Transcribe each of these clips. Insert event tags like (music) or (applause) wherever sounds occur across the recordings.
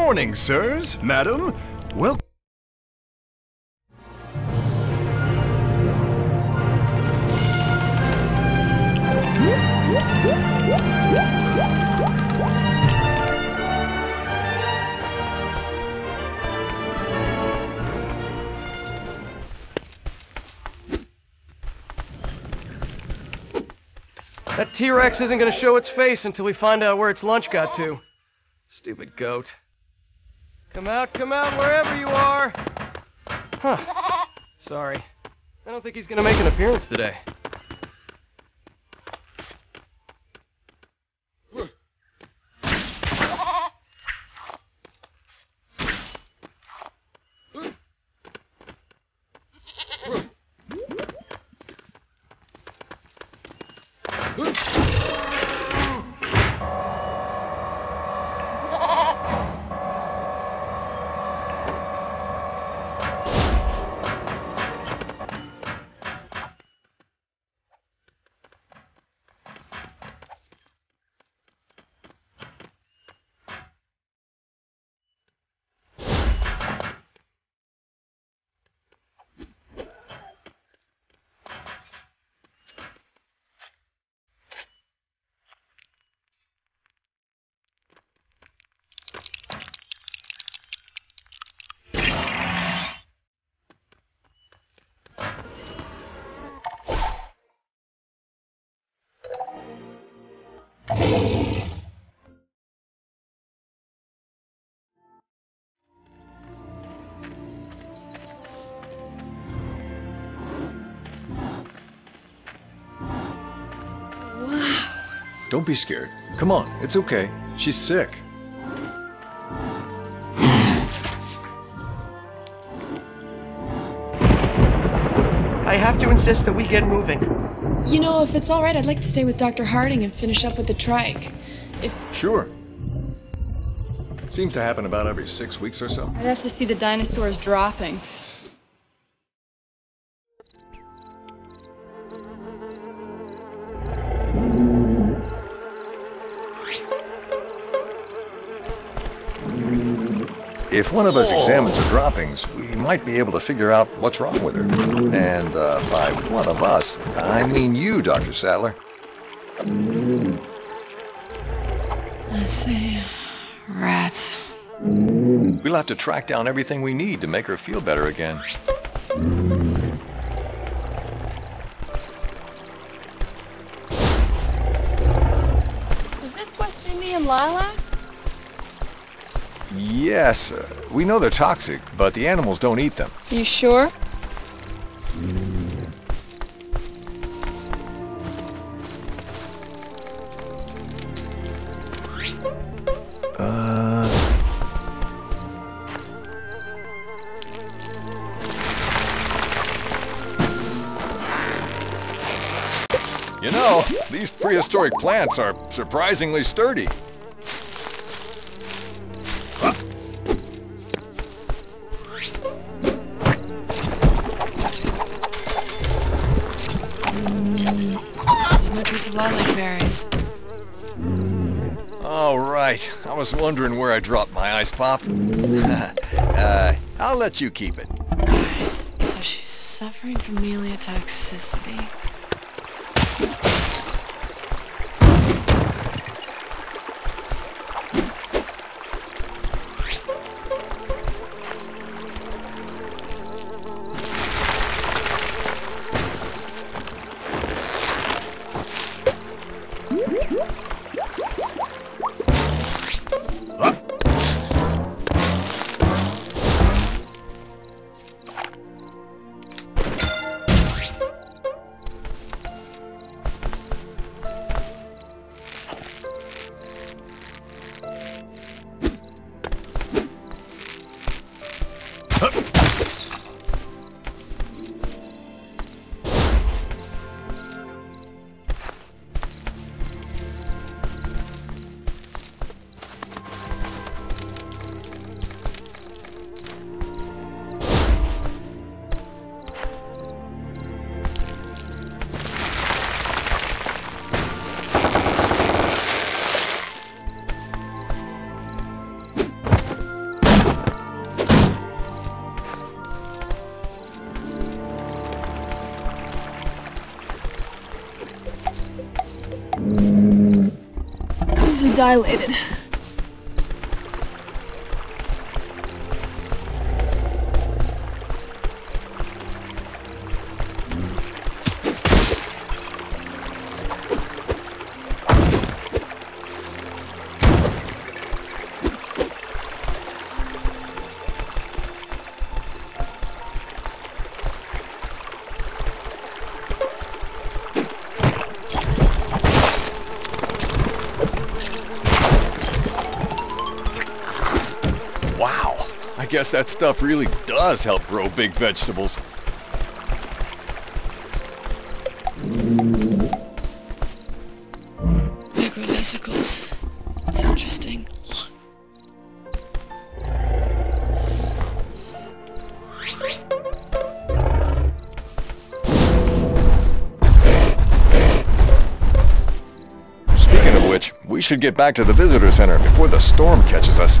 morning, sirs, madam. Welcome. That T-Rex isn't gonna show its face until we find out where its lunch got to. Stupid goat. Come out, come out, wherever you are! Huh. (laughs) Sorry. I don't think he's gonna make an appearance today. Don't be scared. Come on, it's okay. She's sick. I have to insist that we get moving. You know, if it's all right, I'd like to stay with Dr. Harding and finish up with the trike. If Sure. Seems to happen about every six weeks or so. I'd have to see the dinosaurs dropping. If one of us examines her droppings, we might be able to figure out what's wrong with her. And uh, by one of us, I mean you, Dr. Sadler. Let's see. Rats. We'll have to track down everything we need to make her feel better again. Is this West Indian lilac? Yes, uh, we know they're toxic, but the animals don't eat them. You sure? Uh. You know, these prehistoric plants are surprisingly sturdy. There's no trace of lilac berries. All right. I was wondering where I dropped my ice pop. (laughs) uh, I'll let you keep it. So she's suffering from meliotoxicity. Dilated. Guess that stuff really does help grow big vegetables. Microvesicles. It's interesting. Speaking of which, we should get back to the visitor center before the storm catches us.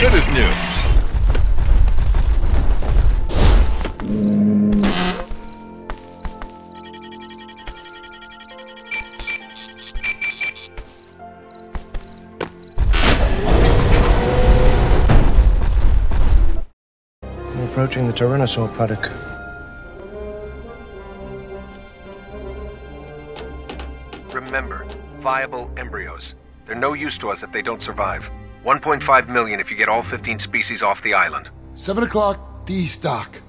Good as new. We're approaching the Tyrannosaur paddock. Remember, viable embryos. They're no use to us if they don't survive. 1.5 million if you get all 15 species off the island. 7 o'clock, D stock.